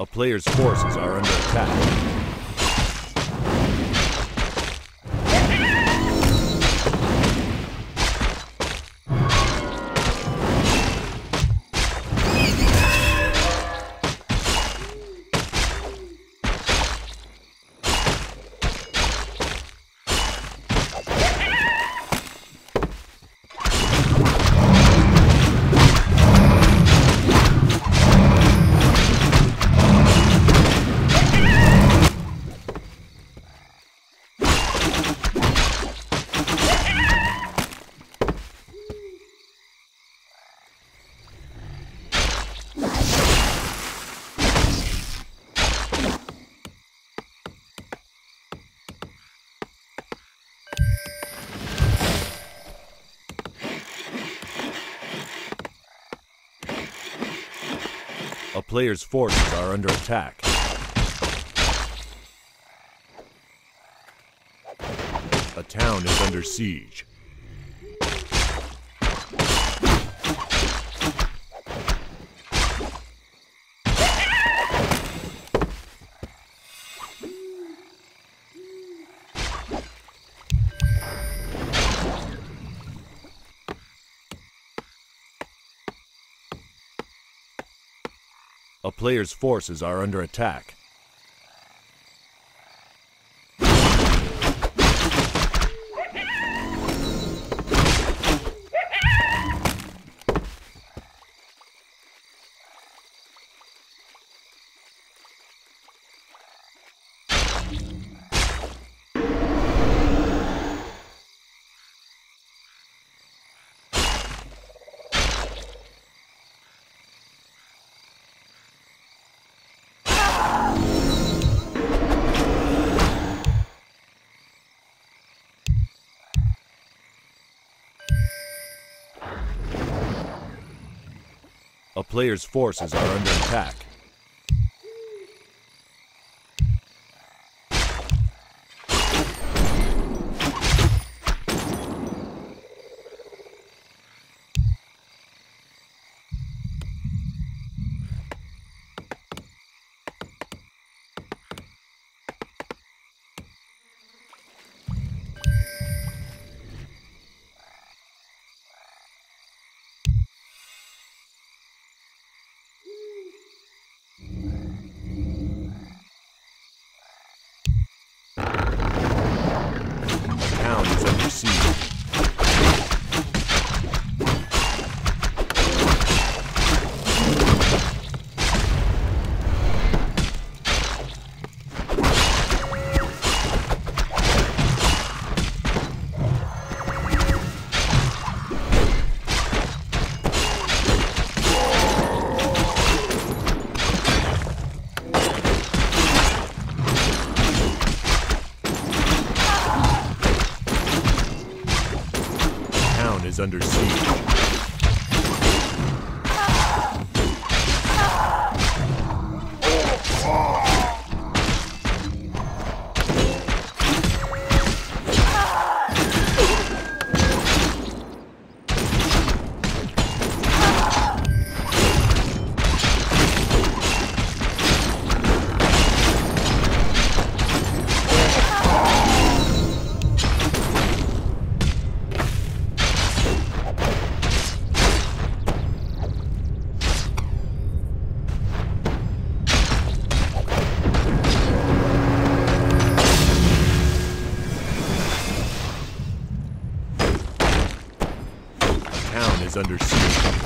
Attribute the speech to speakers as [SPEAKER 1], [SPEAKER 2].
[SPEAKER 1] A player's forces are under attack. A player's forces are under attack. A town is under siege. A player's forces are under attack. A player's forces are under attack. Under siege. Is under siege.